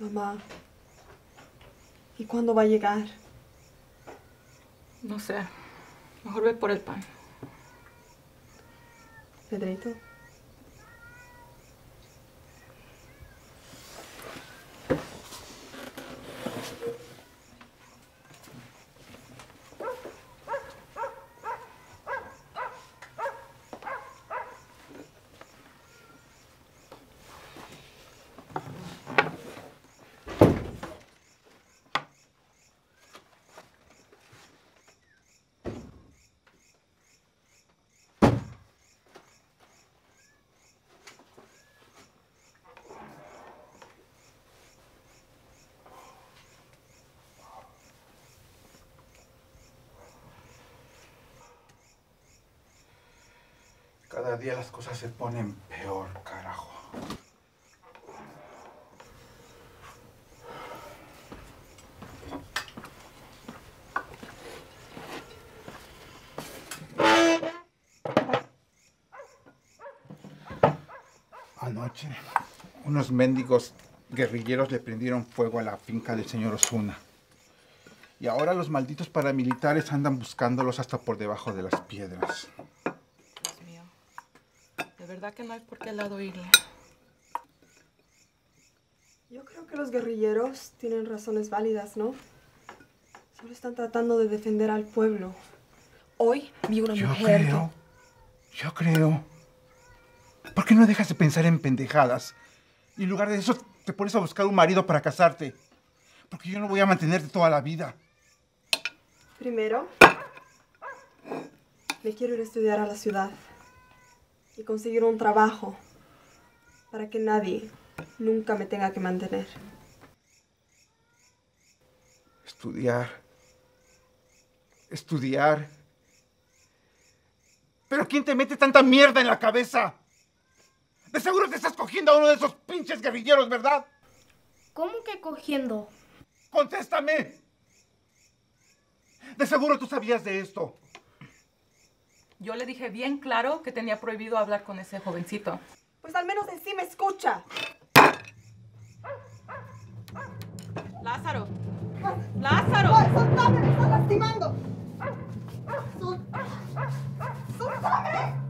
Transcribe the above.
Mamá, ¿y cuándo va a llegar? No sé. Mejor ve por el pan. Pedrito. Día las cosas se ponen peor, carajo. Anoche, unos mendigos guerrilleros le prendieron fuego a la finca del señor Osuna. Y ahora los malditos paramilitares andan buscándolos hasta por debajo de las piedras. Verdad que no hay por qué lado irle. Yo creo que los guerrilleros tienen razones válidas, ¿no? Solo están tratando de defender al pueblo. Hoy vi una Yo mujer. que- creo, yo creo. ¿Por qué no dejas de pensar en pendejadas? Y en lugar de eso te pones a buscar un marido para casarte. Porque yo no voy a mantenerte toda la vida. Primero, me quiero ir a estudiar a la ciudad y conseguir un trabajo para que nadie nunca me tenga que mantener. Estudiar. Estudiar. ¿Pero quién te mete tanta mierda en la cabeza? De seguro te estás cogiendo a uno de esos pinches guerrilleros, ¿verdad? ¿Cómo que cogiendo? ¡Contéstame! De seguro tú sabías de esto. Yo le dije bien claro que tenía prohibido hablar con ese jovencito. Pues al menos en sí me escucha. Lázaro. Lázaro. Soltame! ¡Me estás lastimando! ¡Soltame!